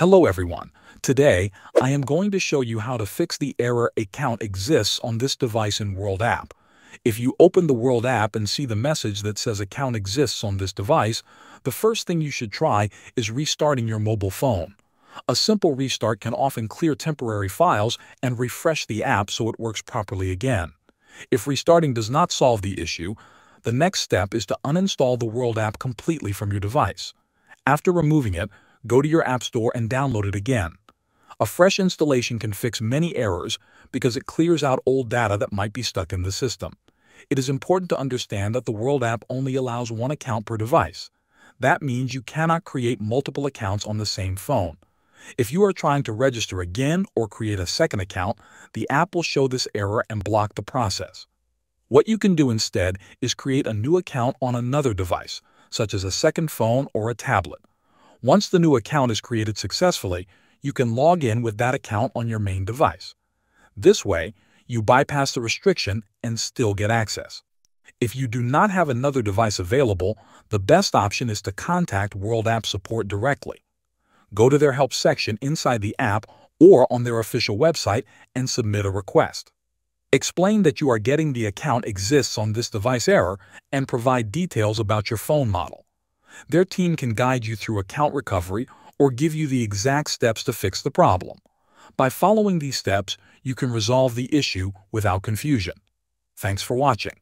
Hello everyone. Today, I am going to show you how to fix the error account exists on this device in World App. If you open the World App and see the message that says account exists on this device, the first thing you should try is restarting your mobile phone. A simple restart can often clear temporary files and refresh the app so it works properly again. If restarting does not solve the issue, the next step is to uninstall the World App completely from your device. After removing it, go to your App Store and download it again. A fresh installation can fix many errors because it clears out old data that might be stuck in the system. It is important to understand that the World app only allows one account per device. That means you cannot create multiple accounts on the same phone. If you are trying to register again or create a second account, the app will show this error and block the process. What you can do instead is create a new account on another device, such as a second phone or a tablet. Once the new account is created successfully, you can log in with that account on your main device. This way, you bypass the restriction and still get access. If you do not have another device available, the best option is to contact World App Support directly. Go to their help section inside the app or on their official website and submit a request. Explain that you are getting the account exists on this device error and provide details about your phone model. Their team can guide you through account recovery or give you the exact steps to fix the problem. By following these steps, you can resolve the issue without confusion. Thanks for watching.